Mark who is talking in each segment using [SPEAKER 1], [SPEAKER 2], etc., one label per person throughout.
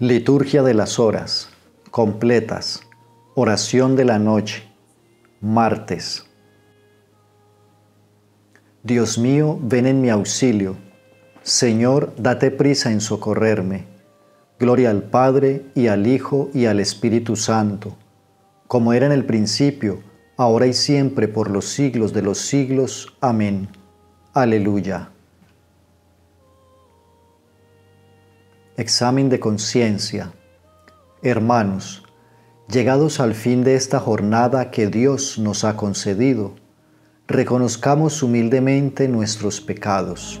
[SPEAKER 1] Liturgia de las horas, completas, oración de la noche, martes. Dios mío, ven en mi auxilio. Señor, date prisa en socorrerme. Gloria al Padre y al Hijo y al Espíritu Santo, como era en el principio, ahora y siempre, por los siglos de los siglos. Amén. Aleluya. Examen de conciencia. Hermanos, llegados al fin de esta jornada que Dios nos ha concedido, reconozcamos humildemente nuestros pecados.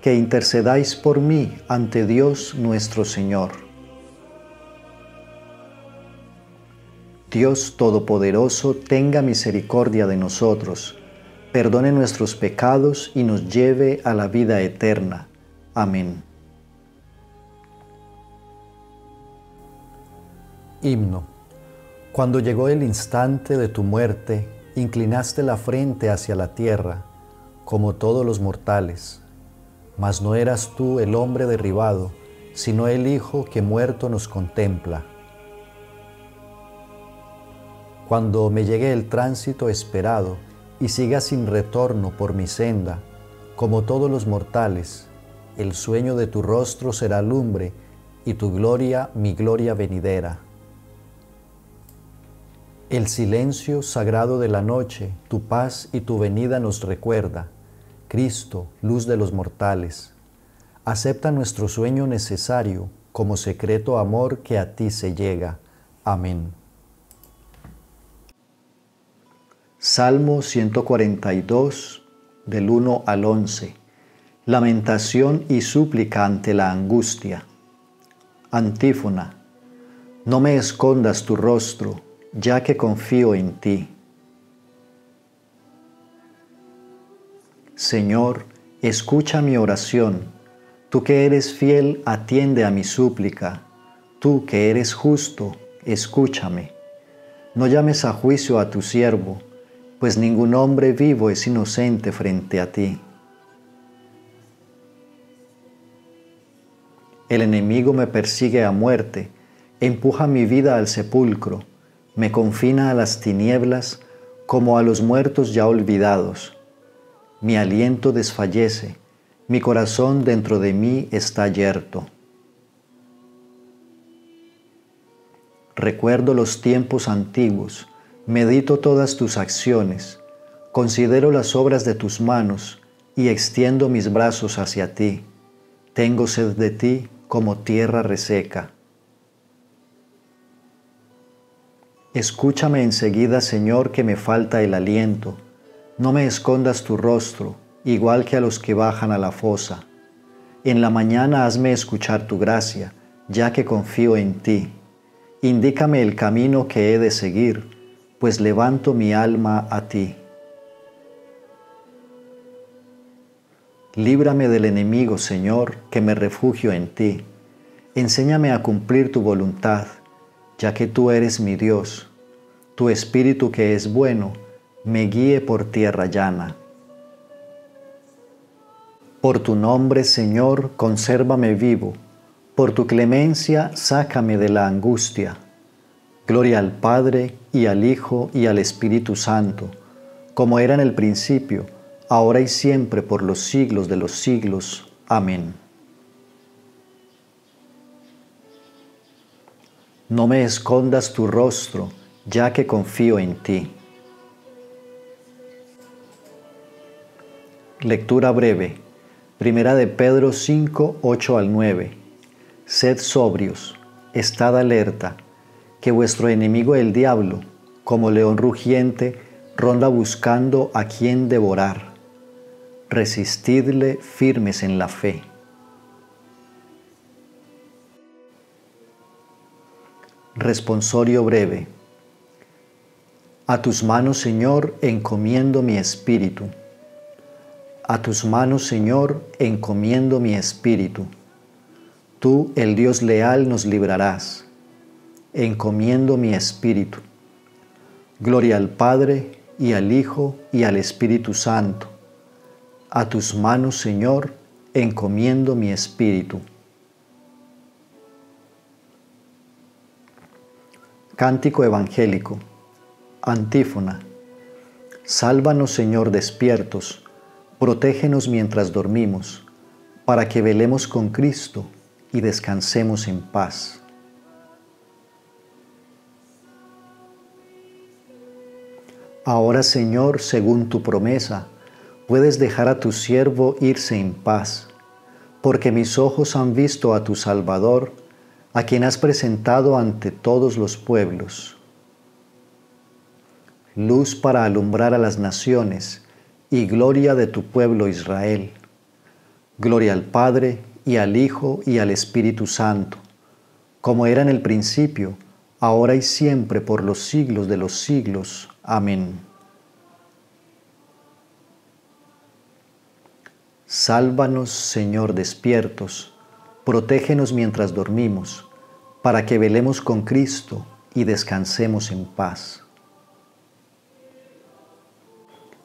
[SPEAKER 1] que intercedáis por mí ante Dios nuestro Señor. Dios Todopoderoso tenga misericordia de nosotros, perdone nuestros pecados y nos lleve a la vida eterna. Amén. Himno. Cuando llegó el instante de tu muerte, inclinaste la frente hacia la tierra, como todos los mortales mas no eras tú el hombre derribado, sino el Hijo que muerto nos contempla. Cuando me llegue el tránsito esperado y siga sin retorno por mi senda, como todos los mortales, el sueño de tu rostro será lumbre y tu gloria mi gloria venidera. El silencio sagrado de la noche, tu paz y tu venida nos recuerda Cristo, luz de los mortales, acepta nuestro sueño necesario como secreto amor que a ti se llega. Amén. Salmo 142, del 1 al 11. Lamentación y súplica ante la angustia. Antífona. No me escondas tu rostro, ya que confío en ti. Señor, escucha mi oración. Tú que eres fiel, atiende a mi súplica. Tú que eres justo, escúchame. No llames a juicio a tu siervo, pues ningún hombre vivo es inocente frente a ti. El enemigo me persigue a muerte, empuja mi vida al sepulcro, me confina a las tinieblas como a los muertos ya olvidados mi aliento desfallece, mi corazón dentro de mí está yerto. Recuerdo los tiempos antiguos, medito todas tus acciones, considero las obras de tus manos y extiendo mis brazos hacia ti. Tengo sed de ti como tierra reseca. Escúchame enseguida, Señor, que me falta el aliento no me escondas tu rostro, igual que a los que bajan a la fosa. En la mañana hazme escuchar tu gracia, ya que confío en ti. Indícame el camino que he de seguir, pues levanto mi alma a ti. Líbrame del enemigo, Señor, que me refugio en ti. Enséñame a cumplir tu voluntad, ya que tú eres mi Dios. Tu espíritu que es bueno, me guíe por tierra llana. Por tu nombre, Señor, consérvame vivo, por tu clemencia, sácame de la angustia. Gloria al Padre, y al Hijo, y al Espíritu Santo, como era en el principio, ahora y siempre, por los siglos de los siglos. Amén. No me escondas tu rostro, ya que confío en ti. Lectura breve. Primera de Pedro 5, 8 al 9. Sed sobrios, estad alerta, que vuestro enemigo el diablo, como león rugiente, ronda buscando a quien devorar. Resistidle firmes en la fe. Responsorio breve. A tus manos, Señor, encomiendo mi espíritu. A tus manos, Señor, encomiendo mi espíritu. Tú, el Dios leal, nos librarás. Encomiendo mi espíritu. Gloria al Padre, y al Hijo, y al Espíritu Santo. A tus manos, Señor, encomiendo mi espíritu. Cántico Evangélico. Antífona. Sálvanos, Señor, despiertos Protégenos mientras dormimos, para que velemos con Cristo y descansemos en paz. Ahora, Señor, según tu promesa, puedes dejar a tu siervo irse en paz, porque mis ojos han visto a tu Salvador, a quien has presentado ante todos los pueblos. Luz para alumbrar a las naciones, y gloria de tu pueblo Israel. Gloria al Padre y al Hijo y al Espíritu Santo, como era en el principio, ahora y siempre, por los siglos de los siglos. Amén. Sálvanos, Señor, despiertos, protégenos mientras dormimos, para que velemos con Cristo y descansemos en paz.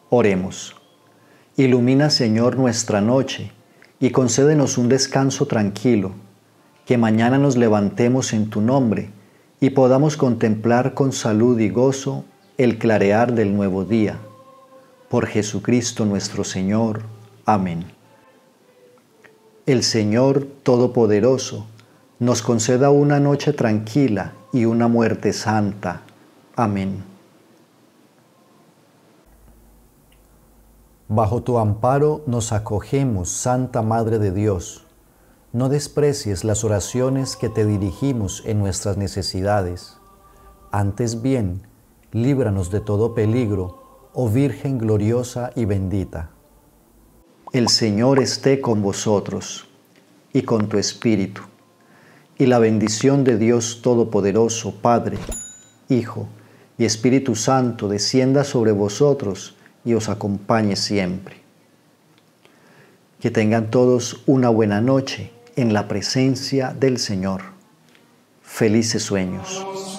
[SPEAKER 1] Oremos. Ilumina, Señor, nuestra noche y concédenos un descanso tranquilo, que mañana nos levantemos en tu nombre y podamos contemplar con salud y gozo el clarear del nuevo día. Por Jesucristo nuestro Señor. Amén. El Señor Todopoderoso nos conceda una noche tranquila y una muerte santa. Amén. Bajo tu amparo nos acogemos, Santa Madre de Dios. No desprecies las oraciones que te dirigimos en nuestras necesidades. Antes bien, líbranos de todo peligro, oh Virgen gloriosa y bendita. El Señor esté con vosotros y con tu Espíritu. Y la bendición de Dios Todopoderoso, Padre, Hijo y Espíritu Santo, descienda sobre vosotros y os acompañe siempre. Que tengan todos una buena noche en la presencia del Señor. Felices sueños.